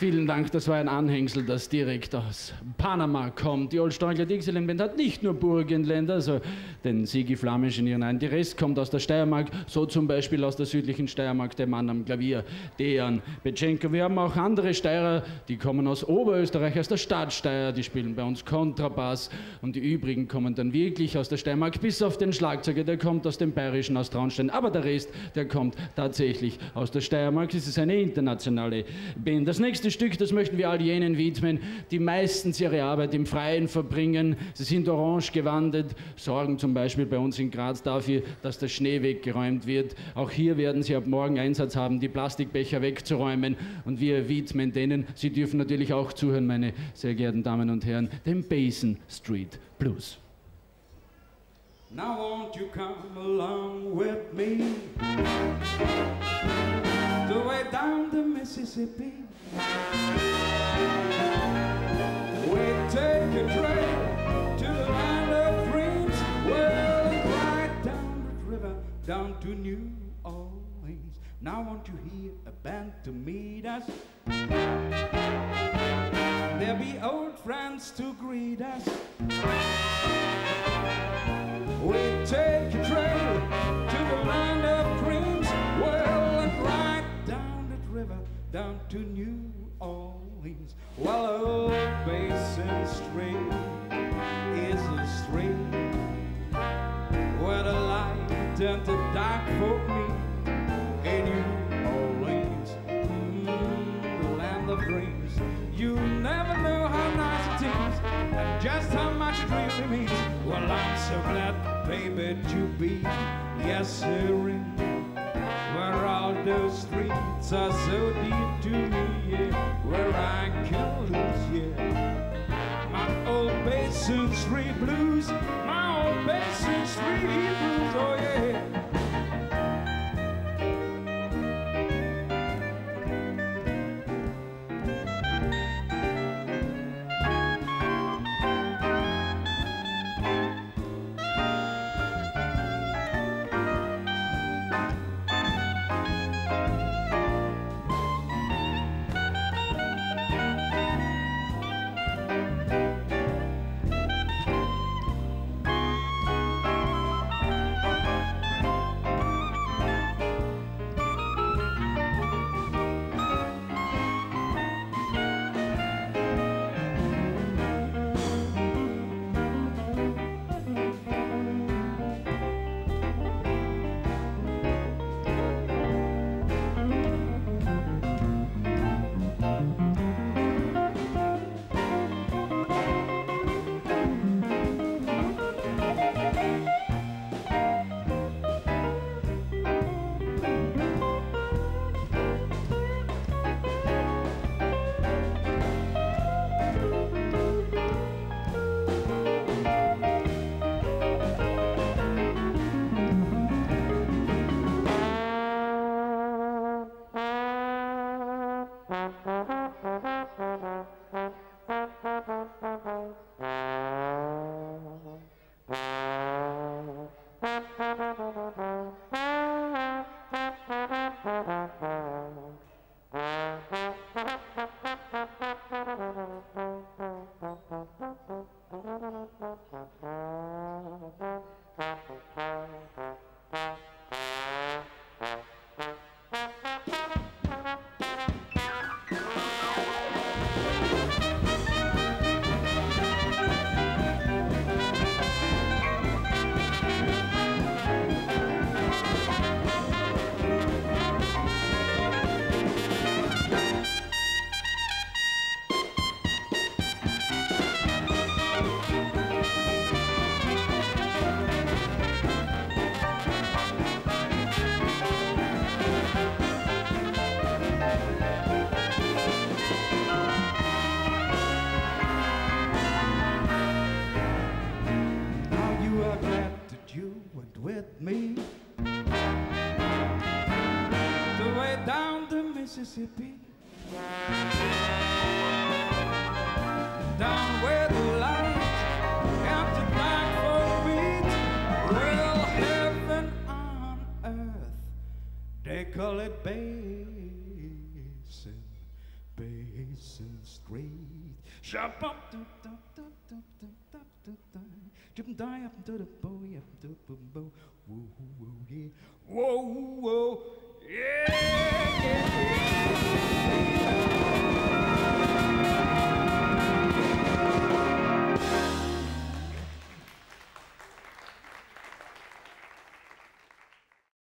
Vielen Dank, das war ein Anhängsel, das direkt aus Panama kommt. Die Old Strangler Dixieland hat nicht nur Burgenländer, also den Sigi Flamisch in ihren einen, die Rest kommt aus der Steiermark, so zum Beispiel aus der südlichen Steiermark der Mann am Klavier, Dejan Betschenko. Wir haben auch andere Steirer, die kommen aus Oberösterreich, aus der Stadt Steyr, die spielen bei uns Kontrabass und die übrigen kommen dann wirklich aus der Steiermark, bis auf den Schlagzeuger, der kommt aus dem Bayerischen, aus Traunstein, aber der Rest, der kommt tatsächlich aus der Steiermark. Es ist eine internationale Band. Das nächste Stück, das möchten wir all jenen widmen, die meistens ihre Arbeit im Freien verbringen. Sie sind orange gewandet, sorgen zum Beispiel bei uns in Graz dafür, dass der Schnee weggeräumt wird. Auch hier werden sie ab morgen Einsatz haben, die Plastikbecher wegzuräumen. Und wir widmen denen, Sie dürfen natürlich auch zuhören, meine sehr geehrten Damen und Herren, den Basin Street Blues. Now won't you come along with me? The way down the Mississippi. Down to New Orleans. Now won't you hear a band to meet us? There'll be old friends to greet us. We take a train down to New Orleans. Well, old Basin Street is a street where the light and the dark folk meet in New Orleans, mm, the land of dreams. You never know how nice it is and just how much it means. Well, I'm so glad, baby, to be yes, sir. Those streets are so deep to me, yeah. Where I can lose, yeah. My old Basin Street blues, Mississippi. Down where the lights have to for beat. Well, heaven on earth, they call it Basin, Basin Street. Shop up, dum dum dum dum. Jump die up to the boy, up to the bow. Whoa, whoa, yeah. Whoa, whoa,